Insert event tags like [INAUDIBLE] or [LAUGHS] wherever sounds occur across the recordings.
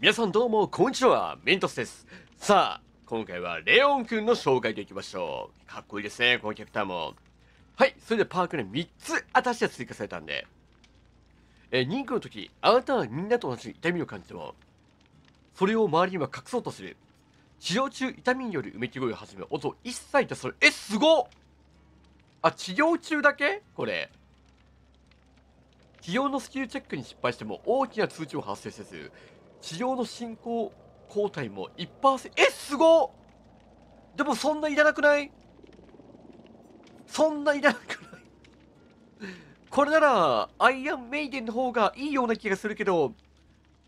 皆さんどうもこんにちはメントスです。さあ今回はレオンくんの紹介でいきましょう。かっこいいですねこのキャラクターも。はいそれでパークに3つ新しい追加されたんで。えー、妊婦の時あなたはみんなと同じ痛みを感じてもそれを周りには隠そうとする。治療中痛みによるうめき声を始め音を一切出すえすごっ！あ治療中だけ？これ。治療のスキルチェックに失敗しても大きな通知を発生せず治療の進行抗体も1%えすごでもそんないらなくない？そんないらなくない？これならアイアンメイデンの方がいいような気がするけど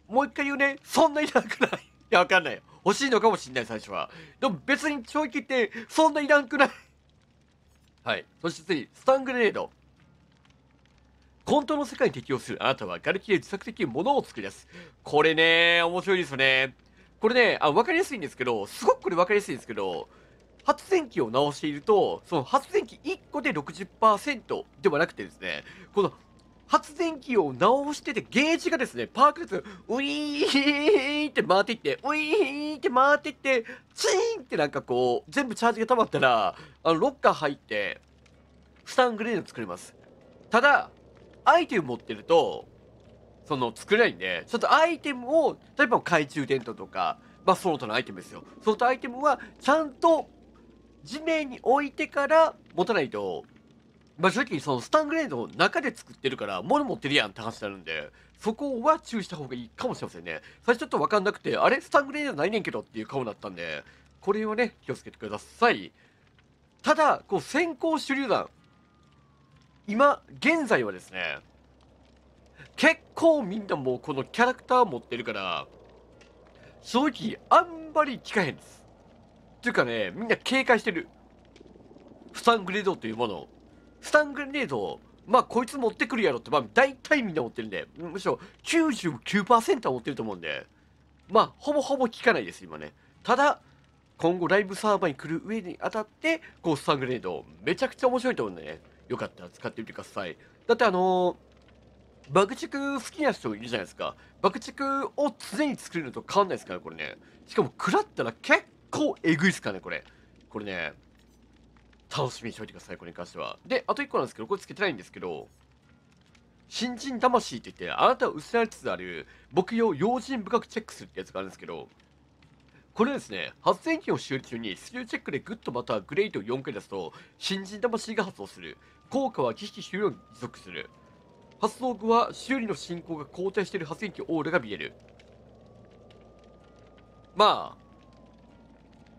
もう一回言うね。そんないらなくない？いやわかんない。欲しいのかもしんない最初は。でも別に長期ってそんないらんくない？はい。そして次スタングレード。本当の世界に適応するあなたはガルキで自作的に物を作り出す。これね、面白いですよね。これね、あ、わかりやすいんですけど、すごくこれわかりやすいんですけど、発電機を直していると、その発電機1個で60%ではなくてですね、この発電機を直してて、ゲージがですね、パークです、ウィーンって回っていって、ウィーンって回っていって、チーンってなんかこう、全部チャージが溜まったら、あの、ロッカー入って、スタングレード作れます。ただ、アイテム持ってると、その作れないんで、ちょっとアイテムを、例えば懐中電灯とか、まあその他のアイテムですよ。その他アイテムは、ちゃんと地面に置いてから持たないと、まあ正直そのスタングレードの中で作ってるから、物持ってるやんって話になるんで、そこは注意した方がいいかもしれませんね。最初ちょっとわかんなくて、あれ？スタングレードないねんけどっていう顔になったんで、これをね、気をつけてください。ただ、こう先行手榴弾、今現在はですね結構みんなもうこのキャラクター持ってるから正直あんまり聞かへんです。っていうかねみんな警戒してる。スタングレードというものを。スタングレードまあこいつ持ってくるやろってまあ大体みんな持ってるんでむしろ99%は持ってると思うんでまあほぼほぼ聞かないです今ね。ただ今後ライブサーバーに来る上にあたってこうスタングレードめちゃくちゃ面白いと思うんでね。よかったら使ってみてください。だってあのー、爆竹好きな人いるじゃないですか。爆竹を常に作れると変わんないですからね、これね。しかも食らったら結構えぐいですからね、これ。これね、楽しみにしておいてください、これに関しては。で、あと1個なんですけど、これつけてないんですけど、新人魂って言って、あなたを失われつつある、僕用用心深くチェックするってやつがあるんですけど、これですね、発電機を修理中にスキルチェックでグッドまたグレートを4回出すと、新人魂が発動する。効果は機器終了に持続する。発動後は修理の進行が後退している発電機オーラが見える。まあ、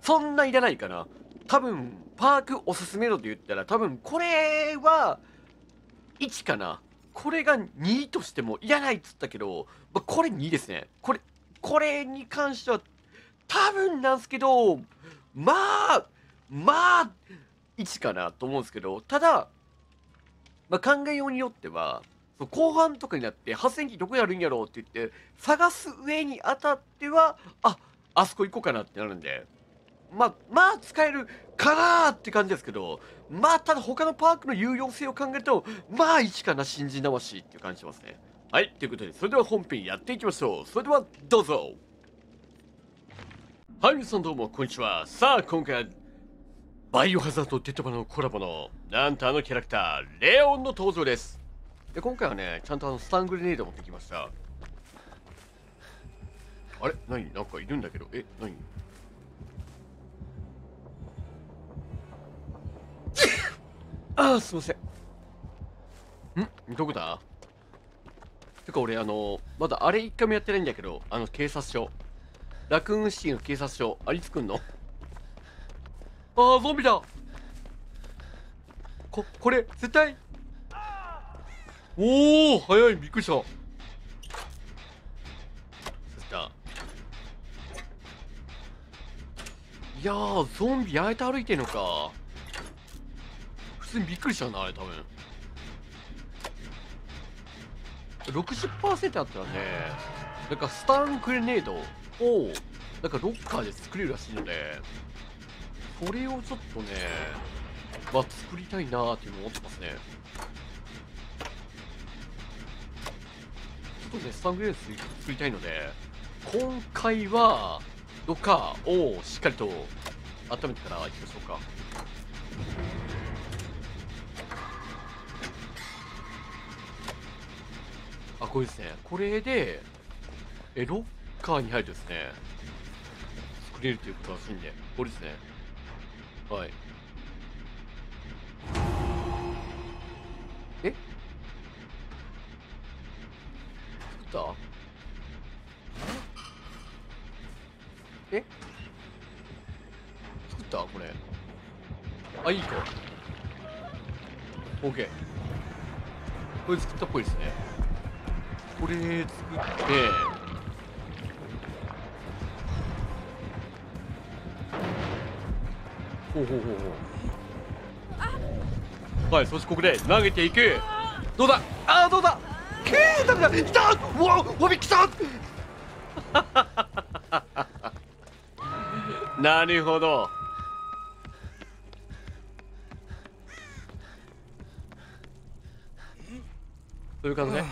そんないらないかな。多分、パークおすすめので言ったら、多分これは1かな。これが2としてもいらないっつったけど、まあ、これ2ですね。これ、これに関しては多分なんですけど、まあ、まあ、1かなと思うんですけど、ただ、まあ、考えようによっては、後半とかになって発電機どこにあるんやろうって言って探す上にあたってはああそこ行こうかなってなるんで。まあまあ使えるかなって感じですけどまあただ他のパークの有用性を考えるとまあ1かな新人魂っていう感じしますね。はいということでそれでは本編やっていきましょう。それではどうぞ。はい皆さんどうもこんにちは。さあ今回はバイオハザードデッドバのコラボのなんとあのキャラクターレオンの登場です。で今回はねちゃんとあのスタングレネード持ってきました。あれ？何？なんかいるんだけど。え？何？ああすいません。ん？どこだてか俺あのまだあれ一回もやってないんだけどあの警察署。ラクーンシティの警察署ありつくんの？ああゾンビだ。ここれ絶対。おお早いびっくりした。いやーゾンビあえて歩いてんのか。普通にびっくりしたなあれ多分。60%あったらねなんかスタングレネードをなんかロッカーで作れるらしいのでそれをちょっとねまあ作りたいなーっていうの思ってますね。ちょっとねスタングレース作りたいので今回はどっかをしっかりと温めてから行きましょうか。あこれですね。これでえロッカーに入るとですね。作れるということらしいんでこれですね。はい。った。え？作った？これ。あいいか OK これ作ったっぽいですね。これ作って。ほうほうほうほう。はいそしてここで投げていく。どうだ？あーどうだ？くーダメだ来たうわわびきた [LAUGHS] なるほど。そういう感じね。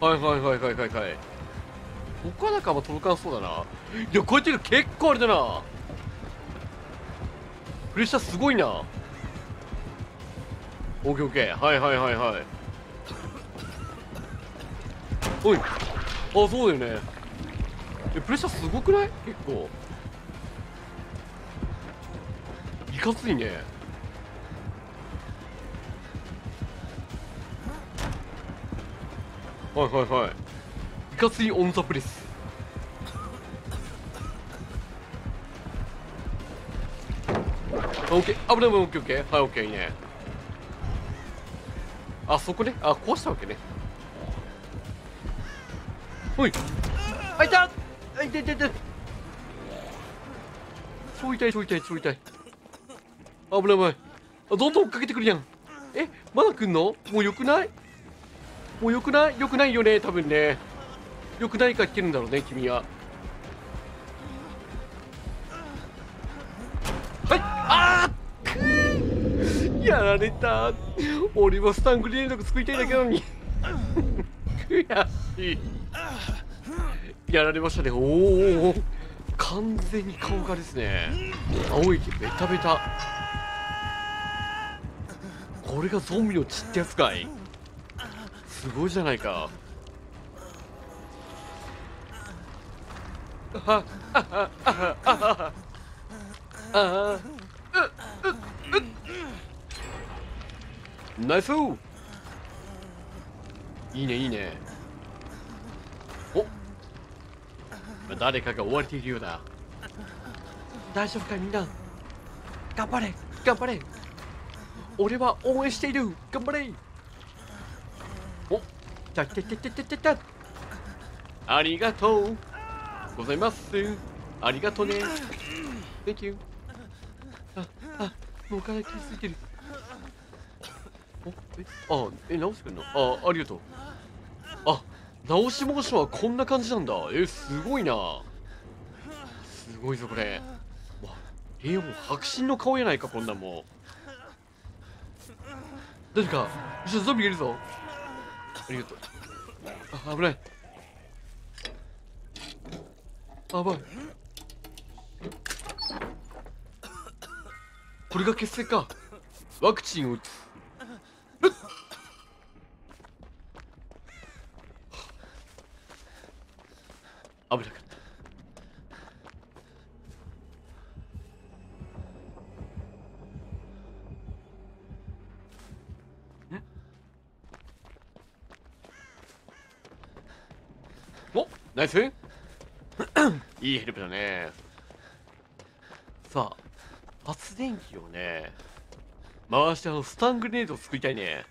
はいはいはいはいはいはい。他なんかも届かんそうだな。いやこうやってる結構あれだな。プレッシャーすごいな。オッケーオッケー。はいはいはいはい。おい。あそうだよね。えプレッシャーすごくない？結構。いかついね。はいはいはい。かついオンザプレスオッケー。危ないオッケーオッケー。はいオッケー。いいね。あそこね。あ壊したわけね。おい。あいた。あいたいたいた。超痛い超痛い超痛い危ない危ない。あどんどん追っかけてくるやん。えまだ来んの？もうよくない？もうよくない？よくないよね多分ね。よくないか来てるんだろうね君は。はい。あーやられた。俺はスタングリネード作りたいだけなのに。悔しい。やられましたね。おお完全に顔がですね。青い毛ベタベタ。これがゾンビの血ってやつかい。すごいじゃないかあああああああうううナイス!いいねいいね。お!誰かが追われているようだ。大丈夫かみんな？頑張れ頑張れ。俺は応援している。頑張れ。お!たてててててて。ありがとうございます。ありがとうね。Thank you. ああもう体気づいてる。おえあえ直してくんの？あありがとう。あ直しモーションはこんな感じなんだ。えすごいな。すごいぞこれ。わえもう白真の顔やないかこんなんも大丈夫か後ろゾンビがいるぞ。ありがとう。あ危ない。やばい。これが血清か。ワクチンを。打つ危なかった。お？ナイスいいヘルプだね。さあ発電機をね回してあのスタングレードを作りたいね。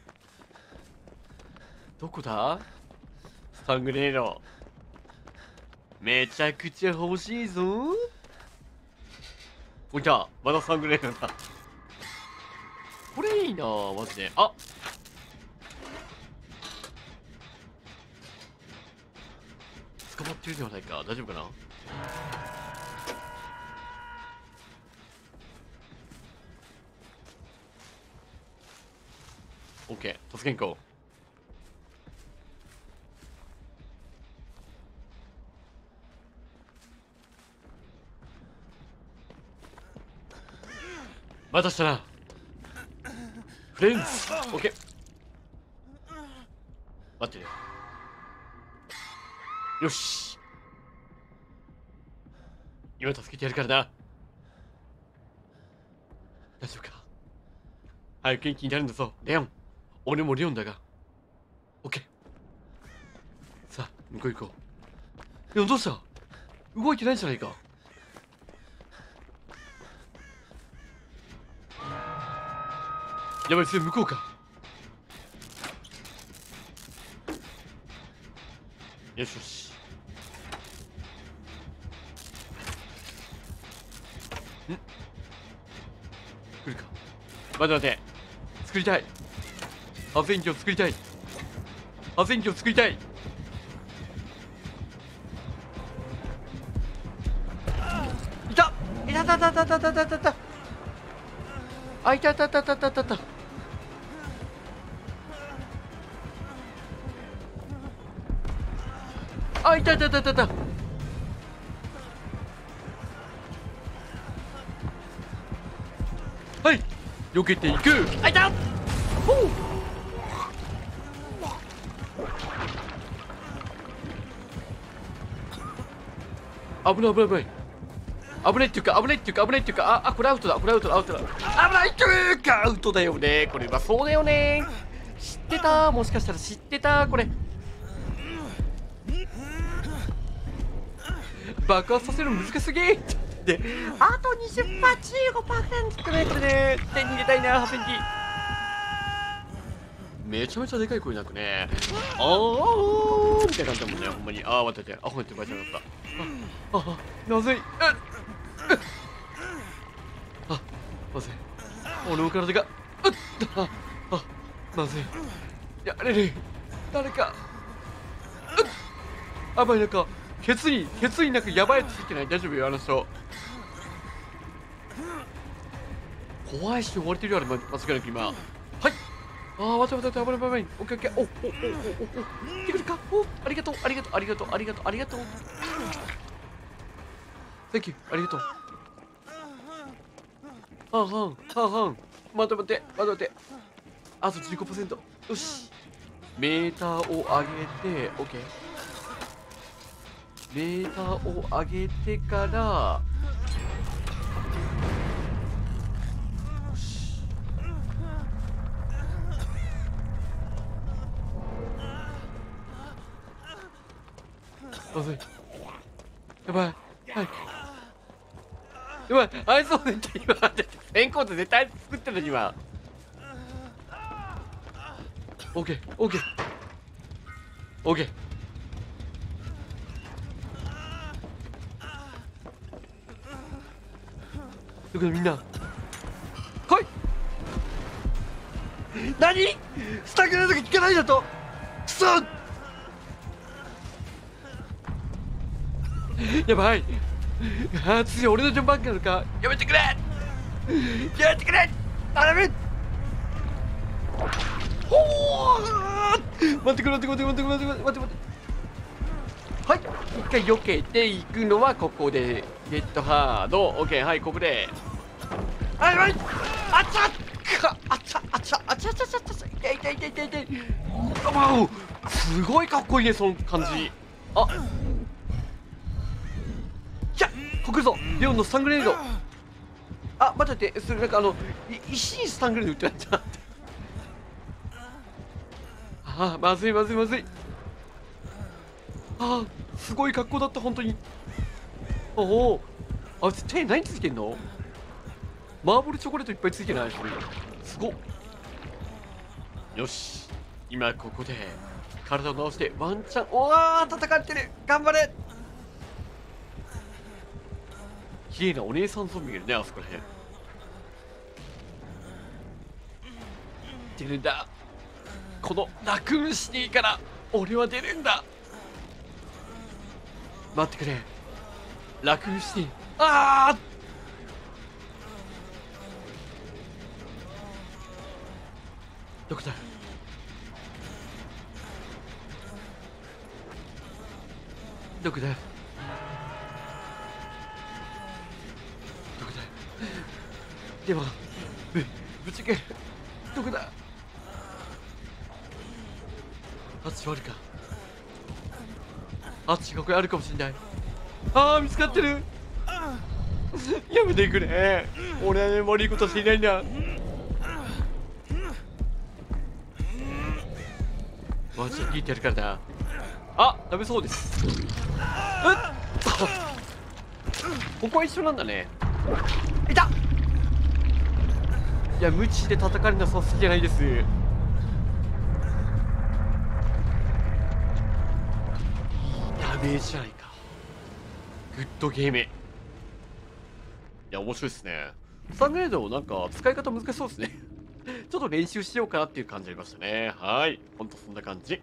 どこだ？スタングレード。めちゃくちゃ欲しいぞ。おいた。まだスタングレードだ。これいいなマジで。あ！捕まってるではないか。大丈夫かな？オッケー助けに行こ。うまたしたな。フレンズ。オッケー待ってね。よし。今助けてやるからな。大丈夫か。早く元気になるんだぞ。レオン。俺もレオンだが。オッケーさあ向こう行こう。レオンどうした動いてないんじゃないか？やばいそれ向こうか。よしよし。ん？来るか。待て待て。作りたい。破線機を作りたい。破線機を作りたい。いた。いたたたたたたたたた。あいたたたたたたた。あいたいたいたいたいた。はい。避けていく。あいた。ほう危ない危ない危ない。危ないっていうか危ないっていうか危ないっていうかああこれアウトだこれアウトだアウトだ。危ないっていうかアウトだよね。これはそうだよね。知ってた？もしかしたら知ってた？これ。爆発させるの難しすぎ。であと20%、15%ね、これね、手に入れたいな、破線機。めちゃめちゃでかい声なくね、あーみたいな感じだもんね、ほんまに。あー、待ってて、あ、ほんとにバイちゃなかった。あ、あ、まずい。あ、あ、まずい。俺の体が、うっあ、あ、まずい。やれる。誰か。うっあばい、なんか、ケツに、ケツになんかやばいやつついてない？大丈夫よ、あの人。怖いし、追われてるよ、あれ、間違いなく今。はい。あー、待って待って、危ない危ない。オッケーオッケー。おおおおおお。来てくるかおありがとう、ありがとう、ありがとう、ありがとう、ありがとう。Thank you、ありがとう。はんはん、はんはん。待って待って、待って待って。あと15%。よし。メーターを上げて、オッケー。メーターを上げてからまずい。やばい。はい。やばい。あいつを絶対今だって先行って絶対作ってる今。オッケー。オッケー。オッケー。だからみんな。来い。何？スタグの時聞かないだと。くそ [LAUGHS] やばい。あ次俺の順番なのか。やめてくれ。やめてくれ。頼む。ほー。待ってくれ待ってくれ待ってくれ待ってくれ待って待ってはい。一回避けていくのはここで。ゲットハード。オッケーはいここで。はいはい。あっちゃっあっちゃあっちゃあっちゃあっちゃあっちゃあっちゃ。痛い痛い痛い痛い痛いすごいかっこいいねその感じ。あ。いやここ来るぞ。レオンのスタングレード。あ待って待って。それなんかあのい石にスタングレード売ってなっちゃってあまずいまずいまずい。あーすごい格好だった本当に。おお。あいつ手何ついてんの？マーブルチョコレートいっぱいついてないそれ。すごっ。よし。今ここで体を直してワンチャン。おー戦ってる。頑張れ綺麗なお姉さんゾンビがいるねあそこらへん出るんだ。このラクーンシティから俺は出るんだ。待ってくれ。ラクーンシティああどこだ？どこだどこだではぶぶちけるどこだ。あっちはあるか。あっちがこれあるかもしれない。ああ見つかってる。やめてくれ。俺はね悪いことしていないんだ。マジで聞いてやるからな。あダメそうです。うっ？[LAUGHS] ここは一緒なんだね。いや無知で叩かれるのはさ好きじゃないです。ダメージじゃないか。グッドゲーム。いや面白いですね。サングレードなんか使い方難しそうですねちょっと練習しようかなっていう感じありましたねはいほんとそんな感じ